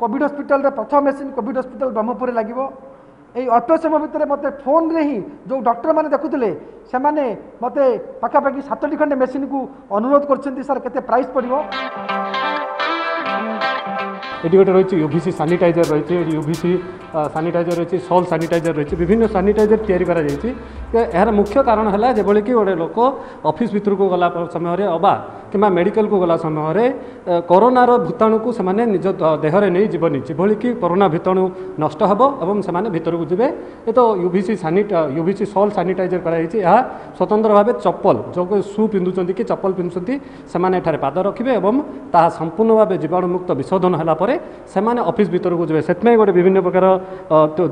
Covid ହସ୍ପିଟାଲରେ ପ୍ରଥମ machine Covid hospital ବ୍ରହ୍ମପୁରରେ ଲାଗିବ এই অল্প সময় ভিতরে মতো ফোনরে হি যে ডক্টর মানে দেখুলে সে মতো পাখাপাখি সাতটি খন্ডে মেসিন কু অনুরোধ করছেন স্যার কেতে প্রাইস পড়ব এটি গোটে রয়েছে ইউভিসি স্যানিটাইজার রয়েছে ইউভিসি ସାନିଟାଇଜର ରହିଛି ସଲ୍ ସାନିଟାଇଜର ରହିଛି ବିଭିନ୍ନ ସାନିଟାଇଜର ତିଆରି କରାଯାଇଛି ଏହାର ମୁଖ୍ୟ କାରଣ ହେଲା ଯେଭଳିକି ଗୋଟେ ଲୋକ ଅଫିସ୍ ଭିତରକୁ ଗଲା ସମୟରେ ଅବା କିମ୍ବା ମେଡ଼ିକାଲକୁ ଗଲା ସମୟରେ କରୋନାର ଭୂତାଣୁକୁ ସେମାନେ ନିଜ ଦେହରେ ନେଇ ଯିବନି ଯେଭଳିକି କରୋନା ଭୂତାଣୁ ନଷ୍ଟ ହେବ ଏବଂ ସେମାନେ ଭିତରକୁ ଯିବେ ଏ ତ ୟୁଭିସି ସାନିଟା ସି ସଲ୍ ସାନିଟାଇଜର୍ କରାଯାଇଛି ଏହା ସ୍ୱତନ୍ତ୍ର ଭାବେ ଚପଲ ଯେଉଁ ସୁ ପିନ୍ଧୁଛନ୍ତି କି ଚପଲ ପିନ୍ଧୁଛନ୍ତି ସେମାନେ ଏଠାରେ ପାଦ ରଖିବେ ଏବଂ ତାହା ସମ୍ପୂର୍ଣ୍ଣ ଭାବେ ଜୀବାଣୁମୁକ୍ତ ବିଶୋଧନ ହେଲା ପରେ ସେମାନେ ଅଫିସ୍ ଭିତରକୁ ଯିବେ ସେଥିପାଇଁ ଗୋଟେ ବିଭିନ୍ନ ପ୍ରକାର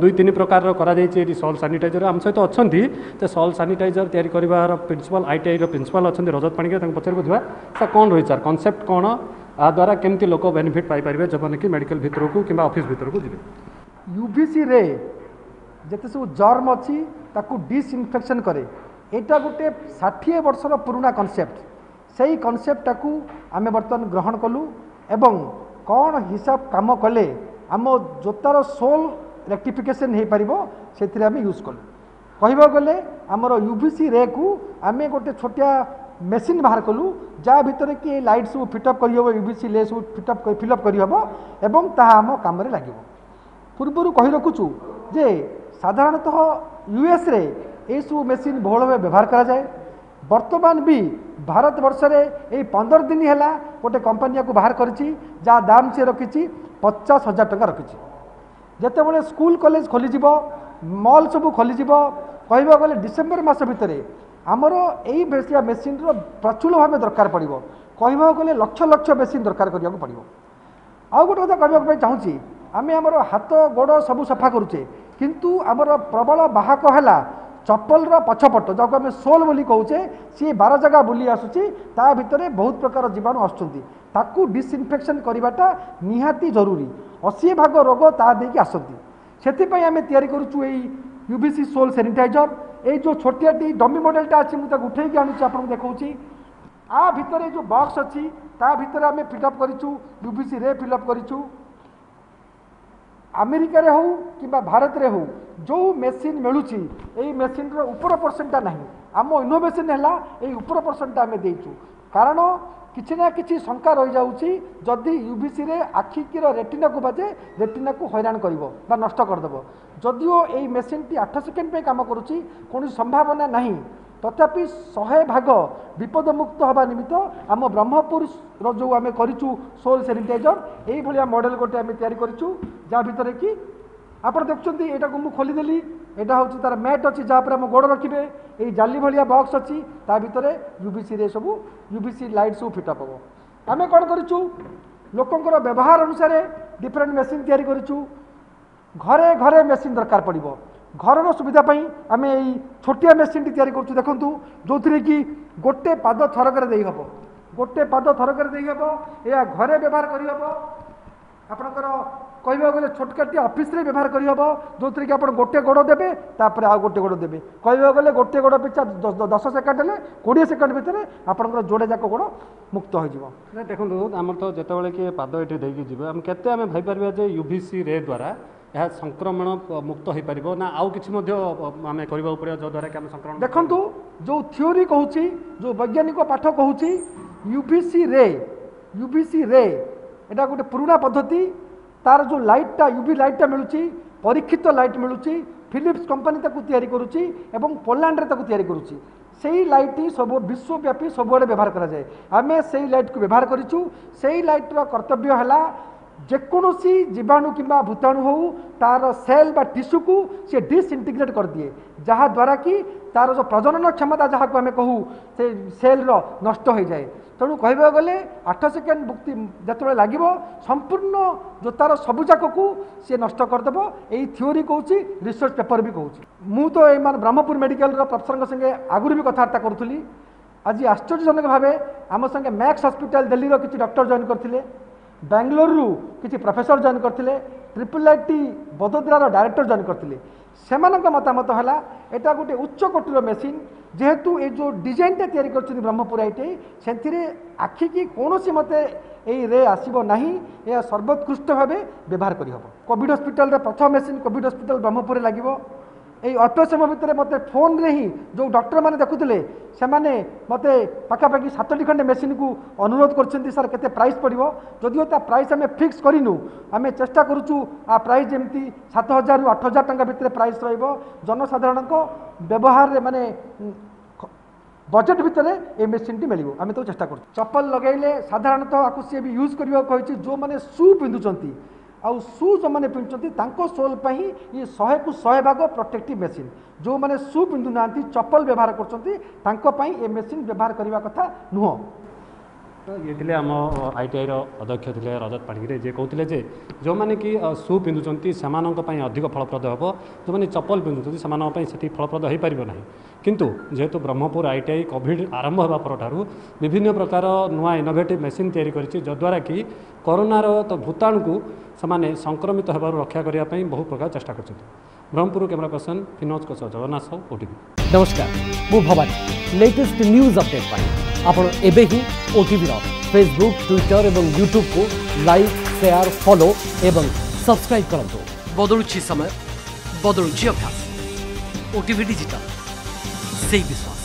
ଦୁଇ ତିନି ପ୍ରକାରର କରାଯାଇଛି ଏଠି ସଲ୍ ସାନିଟାଇଜର ଆମ ସହିତ ଅଛନ୍ତି ତ ସଲ୍ ସାନିଟାଇଜର ତିଆରି କରିବାର ପ୍ରିନ୍ସିପାଲ ଆଇଟିଆଇର ପ୍ରିନ୍ସିପାଲ ଅଛନ୍ତି ରଜତ ପାଣିକିଆ ତାଙ୍କୁ ପଚାରି ବୁଝିବା ସାର୍ କ'ଣ ରହିଛି ସାର୍ କନସେପ୍ଟ କ'ଣ ଆ ଦ୍ୱାରା କେମିତି ଲୋକ ବେନିଫିଟ୍ ପାଇପାରିବେ ଯେଉଁମାନେ କି ମେଡ଼ିକାଲ ଭିତରକୁ କିମ୍ବା ଅଫିସ୍ ଭିତରକୁ ଯିବେ ୟୁବିସିରେ ଯେତେ ସବୁ ଜର୍ମ ଅଛି ତାକୁ ଡିସ୍ଇନଫେକ୍ସନ୍ କରେ ଏଇଟା ଗୋଟେ ଷାଠିଏ ବର୍ଷର ପୁରୁଣା କନସେପ୍ଟ ସେଇ କନସେପ୍ଟଟାକୁ ଆମେ ବର୍ତ୍ତମାନ ଗ୍ରହଣ କଲୁ ଏବଂ କ'ଣ ହିସାବ କାମ କଲେ ଆମ ଜୋତାର ସୋଲ୍ ରେକ୍ଟିଫିକେସନ୍ ହୋଇପାରିବ ସେଥିରେ ଆମେ ୟୁଜ୍ କଲୁ କହିବାକୁ ଗଲେ ଆମର ୟୁ ଭି ସି ରେକୁ ଆମେ ଗୋଟେ ଛୋଟିଆ ମେସିନ୍ ବାହାର କଲୁ ଯାହା ଭିତରେ କି ଏଇ ଲାଇଟ୍ ସବୁ ଫିଟଅପ୍ କରିହେବ ୟୁ ଭି ସି ଲେ ସବୁ ଫିଟଅପ୍ ଫିଲ୍ଅପ୍ କରିହେବ ଏବଂ ତାହା ଆମ କାମରେ ଲାଗିବ ପୂର୍ବରୁ କହି ରଖୁଛୁ ଯେ ସାଧାରଣତଃ ୟୁଏସ୍ରେ ଏହିସବୁ ମେସିନ୍ ବହୁଳ ଭାବେ ବ୍ୟବହାର କରାଯାଏ ବର୍ତ୍ତମାନ ବି ଭାରତବର୍ଷରେ ଏଇ ପନ୍ଦର ଦିନ ହେଲା ଗୋଟେ କମ୍ପାନୀ ବାହାର କରିଛି ଯାହା ଦାମ୍ ସେ ରଖିଛି ପଚାଶ ହଜାର ଟଙ୍କା ରଖିଛି ଯେତେବେଳେ ସ୍କୁଲ କଲେଜ ଖୋଲିଯିବ ମଲ୍ ସବୁ ଖୋଲିଯିବ କହିବାକୁ ଗଲେ ଡିସେମ୍ବର ମାସ ଭିତରେ ଆମର ଏଇ ମେସିନ୍ର ପ୍ରଚୁର ଭାବେ ଦରକାର ପଡ଼ିବ କହିବାକୁ ଗଲେ ଲକ୍ଷ ଲକ୍ଷ ମେସିନ୍ ଦରକାର କରିବାକୁ ପଡ଼ିବ ଆଉ ଗୋଟେ କଥା କହିବାକୁ ପାଇଁ ଚାହୁଁଛି ଆମେ ଆମର ହାତ ଗୋଡ଼ ସବୁ ସଫା କରୁଛେ କିନ୍ତୁ ଆମର ପ୍ରବଳ ବାହକ ହେଲା চପলর পছপট যাকে আমি সোল বলে কৌছে সি বার জায়গা বুলি আসুচি তা ভিতরে বহুত প্রকার জীবাণু আসছেন তাকে ডিসইনফেকশন করাটা নিহাতি জরুরি অশী ভাগ রোগ তা দিয়ে আসতে সেপাই আমি তৈরি করছু এই ইউভিসি সোল স্যানিটাইজর এই যে ছোটিয়াটি ডমি মডেলটা আছে মু তাকে উঠাইকি আনুছি আপনার দেখছি আ ভিতরে যে বক্স অছি তা ভিতরে আমি ফিল আপ করছু ইউভিসি রে ফিল আপ করছু আমেরিকার হোক কিংবা ভারতের হোক যে মেসিন মিলুছি এই মেসিন্র উপর পরসেন্টটা না আম ইনোভেসন হল এই উপর পরসেন্টটা আমি দিয়েছু কারণ কিছু না কিছু শঙ্কা রয়েছে যদি ইউভিসিরে আখিকির রেটিনাকু বাজে রেটিনাকু হইরাণ করব বা নষ্ট করেদেব যদিও এই মেসিনটি আঠ সেকেন্ড পাই কাম করুছি কোণী সম্ভাবনা না তথাপি শহে ভাগ বিপদমুক্ত হওয়া নিমিত্ত আম ব্রহ্মপুরর যে আমি করছু সোল স্যানিটাইজর এইভাবে মডেল গোটে আমি তৈরি করছু যা ভিতরে কি ଆପଣ ଦେଖୁଛନ୍ତି ଏଇଟାକୁ ମୁଁ ଖୋଲିଦେଲି ଏଇଟା ହେଉଛି ତା'ର ମ୍ୟାଟ୍ ଅଛି ଯାହା ଉପରେ ଆମ ଗୋଡ଼ ରଖିବେ ଏଇ ଜାଲି ଭଳିଆ ବକ୍ସ ଅଛି ତା ଭିତରେ ୟୁବିସିରେ ସବୁ ୟୁବିସି ଲାଇଟ୍ ସବୁ ଫିଟଅପ୍ ହେବ ଆମେ କ'ଣ କରିଛୁ ଲୋକଙ୍କର ବ୍ୟବହାର ଅନୁସାରେ ଡିଫରେଣ୍ଟ ମେସିନ୍ ତିଆରି କରିଛୁ ଘରେ ଘରେ ମେସିନ୍ ଦରକାର ପଡ଼ିବ ଘରର ସୁବିଧା ପାଇଁ ଆମେ ଏଇ ଛୋଟିଆ ମେସିନ୍ଟି ତିଆରି କରୁଛୁ ଦେଖନ୍ତୁ ଯେଉଁଥିରେ କି ଗୋଟେ ପାଦ ଥରକରେ ଦେଇହେବ ଗୋଟେ ପାଦ ଥରକରେ ଦେଇହେବ ଏହା ଘରେ ବ୍ୟବହାର କରିହେବ ଆପଣଙ୍କର କହିବାକୁ ଗଲେ ଛୋଟକାଟି ଅଫିସରେ ବ୍ୟବହାର କରିହେବ ଯେଉଁଥିରେ କି ଆପଣ ଗୋଟିଏ ଗୋଡ଼ ଦେବେ ତାପରେ ଆଉ ଗୋଟିଏ ଗୋଡ଼ ଦେବେ କହିବାକୁ ଗଲେ ଗୋଟିଏ ଗୋଡ଼ ପିଛା ଦଶ ସେକେଣ୍ଡ ହେଲେ କୋଡ଼ିଏ ସେକେଣ୍ଡ ଭିତରେ ଆପଣଙ୍କର ଯୋଡ଼େ ଯାକ ଗୋଡ଼ ମୁକ୍ତ ହୋଇଯିବ ଦେଖନ୍ତୁ ଆମର ତ ଯେତେବେଳେ କିଏ ପାଦ ଏଠି ଦେଇକି ଯିବେ ଆମେ କେତେ ଆମେ ଭାବିପାରିବା ଯେ ୟୁ ଭି ସି ରେ ଦ୍ୱାରା ଏହା ସଂକ୍ରମଣ ମୁକ୍ତ ହୋଇପାରିବ ନା ଆଉ କିଛି ମଧ୍ୟ ଆମେ କରିବାକୁ ପଡ଼ିବ ଯଦ୍ୱାରା କି ଆମେ ସଂକ୍ରମଣ ଦେଖନ୍ତୁ ଯେଉଁ ଥିଓରି କହୁଛି ଯେଉଁ ବୈଜ୍ଞାନିକ ପାଠ କହୁଛି ୟୁ ଭି ସି ରେ ୟୁ ଭି ସି ରେ ଏଇଟା ଗୋଟେ ପୁରୁଣା ପଦ୍ଧତି तार जो लाइटा यूवी लाइटा मिलूँ परीक्षित लाइट मिलूँ फिलिप्स कंपनी ताक या तैयारी कर से लाइट सब विश्वव्यापी सबुआ व्यवहार कराए आम से लाइट को व्यवहार करइट्र कर्तव्य है जेकोसी जीवाणु कि भूताणु हो तार सेल टीस्यू को सी डिइंटिग्रेट कर दिए जहाद्वारा कि ତାର ଯେଉଁ ପ୍ରଜନନ କ୍ଷମତା ଯାହାକୁ ଆମେ କହୁ ସେ ସେଲ୍ର ନଷ୍ଟ ହୋଇଯାଏ ତେଣୁ କହିବାକୁ ଗଲେ ଆଠ ସେକେଣ୍ଡ ମୁକ୍ତି ଯେତେବେଳେ ଲାଗିବ ସମ୍ପୂର୍ଣ୍ଣ ଜୋତାର ସବୁଯାକକୁ ସିଏ ନଷ୍ଟ କରିଦେବ ଏଇ ଥିଓରି କହୁଛି ରିସର୍ଚ୍ଚ ପେପର ବି କହୁଛି ମୁଁ ତ ଏମାନେ ବ୍ରହ୍ମପୁର ମେଡ଼ିକାଲର ପ୍ରଫେସରଙ୍କ ସାଙ୍ଗେ ଆଗରୁ ବି କଥାବାର୍ତ୍ତା କରୁଥିଲି ଆଜି ଆଶ୍ଚର୍ଯ୍ୟଜନକ ଭାବେ ଆମ ସଙ୍ଗେ ମ୍ୟାକ୍ସ ହସ୍ପିଟାଲ ଦିଲ୍ଲୀର କିଛି ଡକ୍ଟର ଜଏନ୍ କରିଥିଲେ ବାଙ୍ଗାଲୋରରୁ କିଛି ପ୍ରଫେସର ଜଏନ୍ କରିଥିଲେ ଟ୍ରିପଲ୍ ଆଇ ଟି ବଦୋଦରାର ଡାଇରେକ୍ଟର ଜଏନ୍ କରିଥିଲେ ସେମାନଙ୍କ ମତାମତ ହେଲା ଏଇଟା ଗୋଟିଏ ଉଚ୍ଚକୋଟୀର ମେସିନ୍ ଯେହେତୁ ଏ ଯେଉଁ ଡିଜାଇନ୍ଟା ତିଆରି କରିଛନ୍ତି ବ୍ରହ୍ମପୁର ଆଇ ଟି ଆଇ ସେଥିରେ ଆଖିକି କୌଣସି ମତେ ଏଇ ରେ ଆସିବ ନାହିଁ ଏହା ସର୍ବୋତ୍କୃଷ୍ଟ ଭାବେ ବ୍ୟବହାର କରିହେବ হব ହସ୍ପିଟାଲରେ হসপিটাল ମେସିନ୍ মেসিন ହସ୍ପିଟାଲ ବ୍ରହ୍ମପୁରରେ ଲାଗିବ এই ଅଠର ସମୟ ଭିତରେ ମୋତେ ଫୋନ୍ରେ ହିଁ ଯେଉଁ ଡକ୍ଟରମାନେ ଦେଖୁଥିଲେ ସେମାନେ ମୋତେ ପାଖାପାଖି ସାତଟି ଖଣ୍ଡେ ମେସିନ୍କୁ ଅନୁରୋଧ କରିଛନ୍ତି ସାର୍ କେତେ ପ୍ରାଇସ୍ ପଡ଼ିବ ଯଦିଓ ତା ପ୍ରାଇସ୍ ଆମେ ଫିକ୍ସ କରିନୁ ଆମେ ଚେଷ୍ଟା କରୁଛୁ ଆ ପ୍ରାଇସ୍ ଯେମିତି ସାତ ହଜାରରୁ ଆଠ ହଜାର ଟଙ୍କା ଭିତରେ ପ୍ରାଇସ୍ ରହିବ ଜନସାଧାରଣଙ୍କ ବ୍ୟବହାରରେ ମାନେ ବଜେଟ୍ ଭିତରେ ଏ ମେସିନ୍ଟି ମିଳିବ ଆମେ ତାକୁ ଚେଷ୍ଟା କରୁଛୁ ଚପଲ ଲଗାଇଲେ ସାଧାରଣତଃ ଆକୁ ସିଏ ବି ୟୁଜ୍ କରିବାକୁ କହିଛି ଯେଉଁମାନେ ସୁ ପିନ୍ଧୁଛନ୍ତି ଆଉ ସୁ ଯେଉଁମାନେ ପିନ୍ଧୁଛନ୍ତି ତାଙ୍କ ସୋଲ୍ ପାଇଁ ଇଏ ଶହେକୁ ଶହେ ଭାଗ ପ୍ରୋଟେକ୍ଟିଭ୍ ମେସିନ୍ ଯେଉଁମାନେ ସୁ ପିନ୍ଧୁନାହାନ୍ତି ଚପଲ ବ୍ୟବହାର କରୁଛନ୍ତି ତାଙ୍କ ପାଇଁ ଏ ମେସିନ୍ ବ୍ୟବହାର କରିବା କଥା ନୁହଁ ତ ଇଏ ଥିଲେ ଆମ ଆଇ ଟି ଆଇର ଅଧ୍ୟକ୍ଷ ଥିଲେ ରଜତ ପାଢ଼ୀରେ ଯିଏ କହୁଥିଲେ ଯେ ଯେଉଁମାନେ କି ସୁ ପିନ୍ଧୁଛନ୍ତି ସେମାନଙ୍କ ପାଇଁ ଅଧିକ ଫଳପ୍ରଦ ହେବ ଯେଉଁମାନେ ଚପଲ ପିନ୍ଧୁଛନ୍ତି ସେମାନଙ୍କ ପାଇଁ ସେଠି ଫଳପ୍ରଦ ହୋଇପାରିବ ନାହିଁ କିନ୍ତୁ ଯେହେତୁ Brahmapur I T I Covid ଆରମ୍ଭ ହେବା ପରଠାରୁ ବିଭିନ୍ନ ପ୍ରକାର ନୂଆ ଇନୋଭେଟିଭ୍ ମେସିନ୍ ତିଆରି କରିଛି ଯଦ୍ୱାରା କି କରୋନାର ତ ଭୂତାଣୁକୁ ସେମାନେ ସଂକ୍ରମିତ ହେବାରୁ ରକ୍ଷା କରିବା ପାଇଁ ବହୁ ପ୍ରକାର ଚେଷ୍ଟା କରିଛନ୍ତି ବ୍ରହ୍ମପୁର କ୍ୟାମେରା ପର୍ସନ ଫିନୋଜ କୋଚ ଜଗନ୍ନାଥ ସାହୁ ଓଟିଭି ନମସ୍କାର ମୁଁ ଭବାନୀ ଲେଟେଷ୍ଟ ନ୍ୟୁଜ୍ ଅପଡେଟ୍ ପାଇଁ ଆପଣ ଏବେ ହିଁ ଓଟିଭିର ଫେସବୁକ୍ ଟ୍ୱିଟର ଏବଂ ୟୁଟ୍ୟୁବକୁ ଲାଇକ୍ ସେୟାର ଫଲୋ ଏବଂ ସବସ୍କ୍ରାଇବ କରନ୍ତୁ ବଦଳୁଛି ସମୟ ବଦଳୁଛି ଅଭ୍ୟାସ ଓଟିଭି ଡିଜିଟାଲ ସେଇ ବିଶ୍ୱାସ